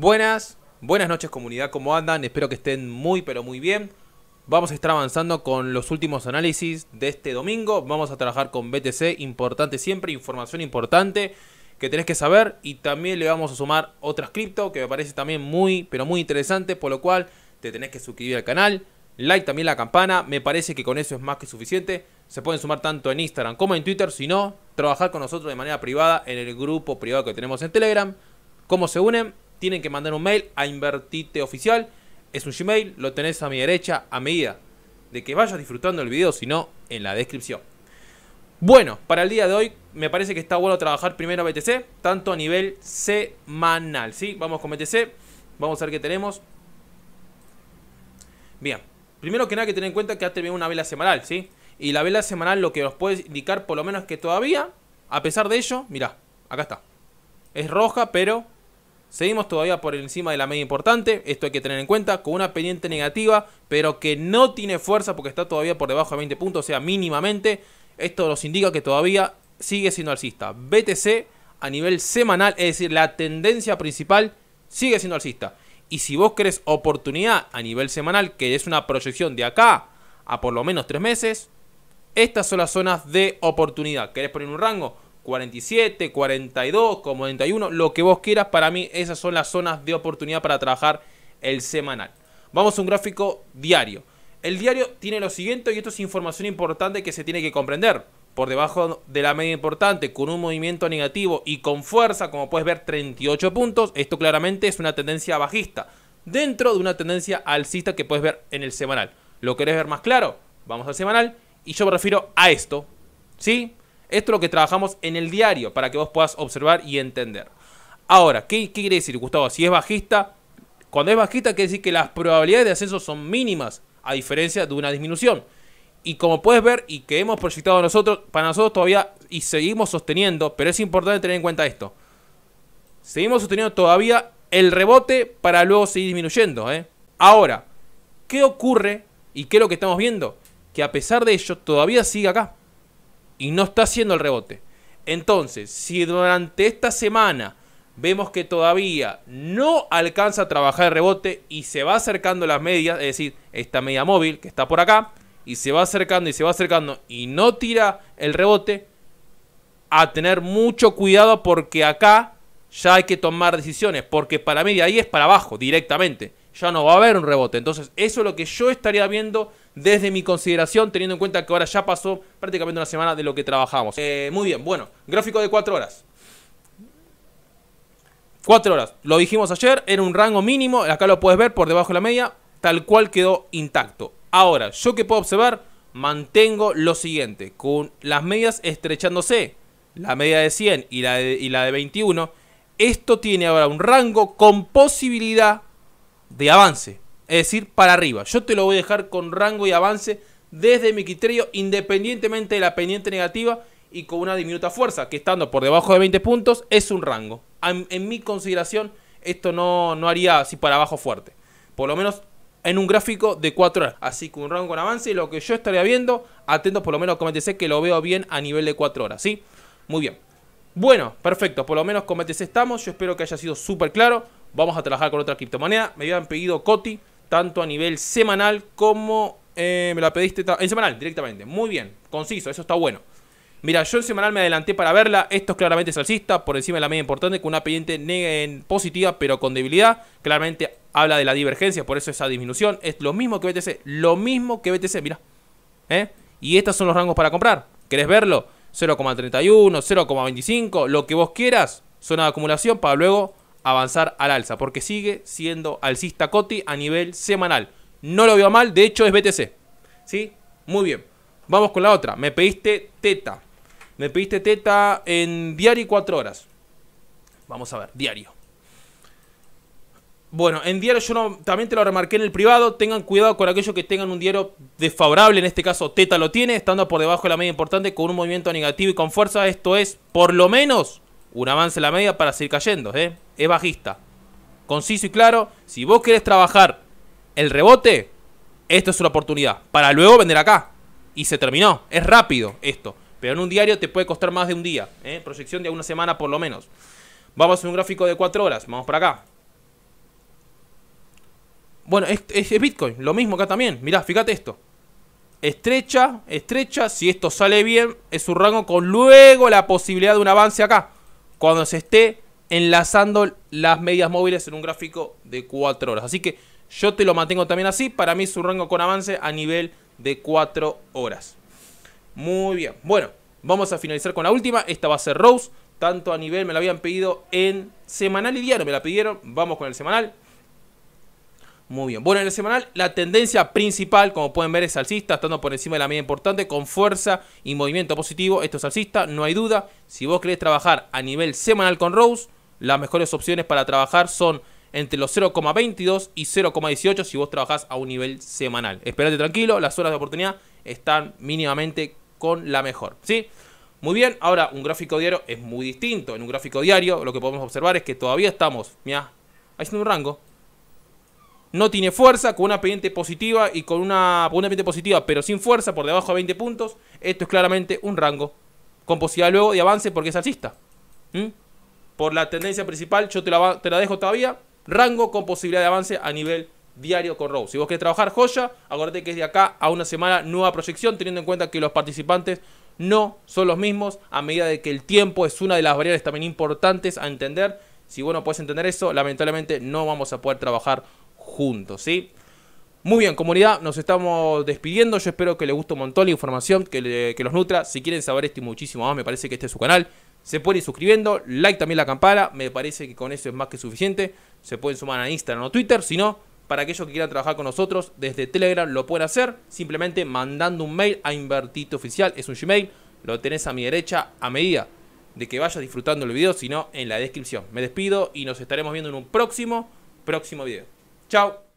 Buenas, buenas noches comunidad, ¿cómo andan? Espero que estén muy pero muy bien. Vamos a estar avanzando con los últimos análisis de este domingo. Vamos a trabajar con BTC, importante siempre, información importante que tenés que saber. Y también le vamos a sumar otras cripto que me parece también muy pero muy interesante, por lo cual te tenés que suscribir al canal. Like también la campana, me parece que con eso es más que suficiente. Se pueden sumar tanto en Instagram como en Twitter, si no, trabajar con nosotros de manera privada en el grupo privado que tenemos en Telegram. ¿Cómo se unen? Tienen que mandar un mail a Invertite Oficial. Es un Gmail, lo tenés a mi derecha a medida de que vayas disfrutando el video, si no, en la descripción. Bueno, para el día de hoy me parece que está bueno trabajar primero BTC, tanto a nivel semanal, ¿sí? Vamos con BTC, vamos a ver qué tenemos. Bien, primero que nada que tener en cuenta que ha terminado una vela semanal, ¿sí? Y la vela semanal lo que nos puede indicar por lo menos es que todavía, a pesar de ello, mira, acá está. Es roja, pero Seguimos todavía por encima de la media importante, esto hay que tener en cuenta, con una pendiente negativa, pero que no tiene fuerza porque está todavía por debajo de 20 puntos, o sea, mínimamente. Esto nos indica que todavía sigue siendo alcista. BTC a nivel semanal, es decir, la tendencia principal sigue siendo alcista. Y si vos querés oportunidad a nivel semanal, que es una proyección de acá a por lo menos 3 meses, estas son las zonas de oportunidad. ¿Querés poner un rango? 47, 42, 41, lo que vos quieras. Para mí esas son las zonas de oportunidad para trabajar el semanal. Vamos a un gráfico diario. El diario tiene lo siguiente y esto es información importante que se tiene que comprender. Por debajo de la media importante, con un movimiento negativo y con fuerza, como puedes ver, 38 puntos. Esto claramente es una tendencia bajista. Dentro de una tendencia alcista que puedes ver en el semanal. ¿Lo querés ver más claro? Vamos al semanal. Y yo me refiero a esto. ¿Sí? Esto es lo que trabajamos en el diario para que vos puedas observar y entender. Ahora, ¿qué, quiere decir, Gustavo? Si es bajista, cuando es bajista quiere decir que las probabilidades de ascenso son mínimas, a diferencia de una disminución. Y como puedes ver y que hemos proyectado nosotros, para nosotros todavía y seguimos sosteniendo, pero es importante tener en cuenta esto. Seguimos sosteniendo todavía el rebote para luego seguir disminuyendo. ¿eh? Ahora, ¿qué ocurre y qué es lo que estamos viendo? Que a pesar de ello todavía sigue acá y no está haciendo el rebote. Entonces, si durante esta semana vemos que todavía no alcanza a trabajar el rebote y se va acercando las medias, es decir, esta media móvil que está por acá, y se va acercando y se va acercando y no tira el rebote, a tener mucho cuidado porque acá ya hay que tomar decisiones, porque para mí ahí es para abajo directamente, ya no va a haber un rebote. Entonces, eso es lo que yo estaría viendo desde mi consideración, teniendo en cuenta que ahora ya pasó prácticamente una semana de lo que trabajamos. Eh, muy bien, bueno, gráfico de 4 horas. 4 horas, lo dijimos ayer, era un rango mínimo, acá lo puedes ver por debajo de la media, tal cual quedó intacto. Ahora, yo que puedo observar, mantengo lo siguiente, con las medias estrechándose, la media de 100 y la de, y la de 21, esto tiene ahora un rango con posibilidad de avance es decir, para arriba. Yo te lo voy a dejar con rango y avance desde mi criterio, independientemente de la pendiente negativa y con una diminuta fuerza, que estando por debajo de 20 puntos es un rango. En, mi consideración, esto no, no haría así para abajo fuerte. Por lo menos en un gráfico de 4 horas. Así que un rango con avance lo que yo estaría viendo, atentos por lo menos con que lo veo bien a nivel de 4 horas, ¿sí? Muy bien. Bueno, perfecto, por lo menos con estamos, yo espero que haya sido súper claro. Vamos a trabajar con otra criptomoneda. Me habían pedido Coti, tanto a nivel semanal como eh, me la pediste en semanal directamente. Muy bien, conciso, eso está bueno. Mira, yo en semanal me adelanté para verla. Esto es claramente salsista, por encima de la media importante, con una pendiente positiva, pero con debilidad. Claramente habla de la divergencia, por eso esa disminución. Es lo mismo que BTC, lo mismo que BTC, mira. ¿Eh? Y estos son los rangos para comprar. ¿Querés verlo? 0,31, 0,25, lo que vos quieras. Zona de acumulación para luego avanzar al alza, porque sigue siendo alcista Coti a nivel semanal. No lo veo mal, de hecho es BTC. ¿Sí? Muy bien. Vamos con la otra. Me pediste teta. Me pediste teta en diario y 4 horas. Vamos a ver, diario. Bueno, en diario yo también te lo remarqué en el privado. Tengan cuidado con aquellos que tengan un diario desfavorable. En este caso, Teta lo tiene, estando por debajo de la media importante con un movimiento negativo y con fuerza. Esto es, por lo menos, un avance en la media para seguir cayendo, ¿eh? Es bajista. Conciso y claro, si vos querés trabajar el rebote, esto es una oportunidad. Para luego vender acá. Y se terminó. Es rápido esto. Pero en un diario te puede costar más de un día. ¿eh? Proyección de una semana por lo menos. Vamos a un gráfico de 4 horas. Vamos por acá. Bueno, es, es, Bitcoin, lo mismo acá también. Mirá, fíjate esto. Estrecha, estrecha, si esto sale bien, es un rango con luego la posibilidad de un avance acá. Cuando se esté enlazando las medias móviles en un gráfico de 4 horas. Así que yo te lo mantengo también así. Para mí es un rango con avance a nivel de 4 horas. Muy bien. Bueno, vamos a finalizar con la última. Esta va a ser Rose. Tanto a nivel me la habían pedido en semanal y diario. Me la pidieron. Vamos con el semanal. Muy bien. Bueno, en el semanal la tendencia principal, como pueden ver, es alcista, estando por encima de la media importante, con fuerza y movimiento positivo. Esto es alcista, no hay duda. Si vos querés trabajar a nivel semanal con Rose, las mejores opciones para trabajar son entre los 0,22 y 0,18 si vos trabajás a un nivel semanal. Esperate tranquilo, las horas de oportunidad están mínimamente con la mejor, ¿sí? Muy bien, ahora un gráfico diario es muy distinto. En un gráfico diario lo que podemos observar es que todavía estamos, mira, haciendo un rango. No tiene fuerza, con una pendiente positiva y con una, pendiente positiva, pero sin fuerza, por debajo de 20 puntos. Esto es claramente un rango con posibilidad luego de avance porque es alcista. Por la tendencia principal, yo te la, te la dejo todavía. Rango con posibilidad de avance a nivel diario con Rose. Si vos querés trabajar joya, acuérdate que es de acá a una semana nueva proyección, teniendo en cuenta que los participantes no son los mismos a medida de que el tiempo es una de las variables también importantes a entender. Si vos no puedes entender eso, lamentablemente no vamos a poder trabajar juntos, ¿sí? Muy bien, comunidad, nos estamos despidiendo. Yo espero que les guste un montón la información, que, los nutra. Si quieren saber esto y muchísimo más, me parece que este es su canal. Se pueden ir suscribiendo, like también la campana. Me parece que con eso es más que suficiente. Se pueden sumar a Instagram o Twitter. Si no, para aquellos que quieran trabajar con nosotros desde Telegram lo pueden hacer simplemente mandando un mail a Invertito Oficial, es un Gmail, lo tenés a mi derecha a medida de que vayas disfrutando el video, si no en la descripción. Me despido y nos estaremos viendo en un próximo, próximo video. Chao.